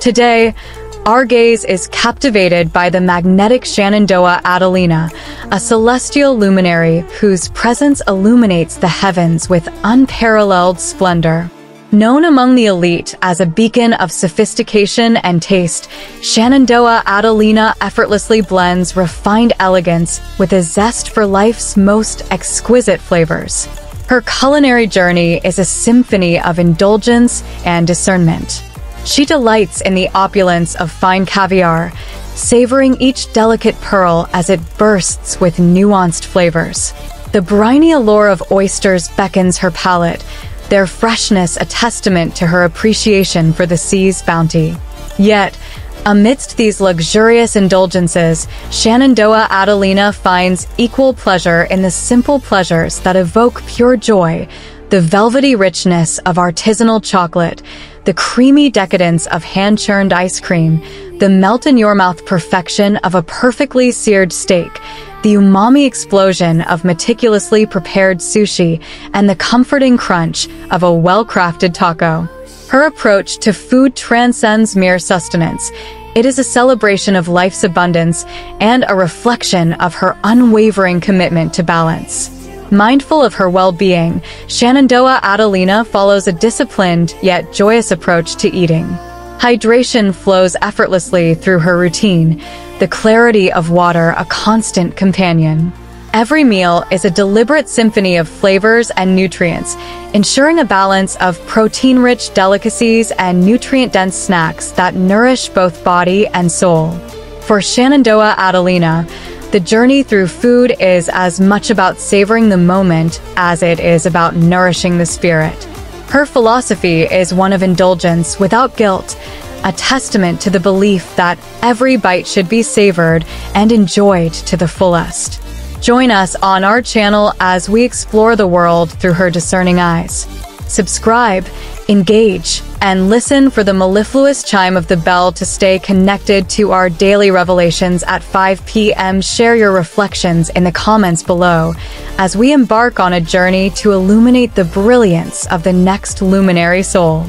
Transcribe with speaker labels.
Speaker 1: Today, our gaze is captivated by the magnetic Shannondoah Adelina, a celestial luminary whose presence illuminates the heavens with unparalleled splendor. Known among the elite as a beacon of sophistication and taste, Shannondoah Adelina effortlessly blends refined elegance with a zest for life's most exquisite flavors. Her culinary journey is a symphony of indulgence and discernment. She delights in the opulence of fine caviar, savoring each delicate pearl as it bursts with nuanced flavors. The briny allure of oysters beckons her palate, their freshness a testament to her appreciation for the sea's bounty. Yet, amidst these luxurious indulgences, Shannondoah Adelina finds equal pleasure in the simple pleasures that evoke pure joy, the velvety richness of artisanal chocolate, the creamy decadence of hand-churned ice cream, the melt-in-your-mouth perfection of a perfectly seared steak, the umami explosion of meticulously prepared sushi, and the comforting crunch of a well-crafted taco. Her approach to food transcends mere sustenance. It is a celebration of life's abundance and a reflection of her unwavering commitment to balance. Mindful of her well-being, Shannondoah Adelina follows a disciplined yet joyous approach to eating. Hydration flows effortlessly through her routine, the clarity of water a constant companion. Every meal is a deliberate symphony of flavors and nutrients, ensuring a balance of protein-rich delicacies and nutrient-dense snacks that nourish both body and soul. For Shannondoah Adelina, the journey through food is as much about savoring the moment as it is about nourishing the spirit. Her philosophy is one of indulgence without guilt, a testament to the belief that every bite should be savored and enjoyed to the fullest. Join us on our channel as we explore the world through her discerning eyes. Subscribe, engage, and listen for the mellifluous chime of the bell to stay connected to our daily revelations at 5 p.m. Share your reflections in the comments below as we embark on a journey to illuminate the brilliance of the next luminary soul.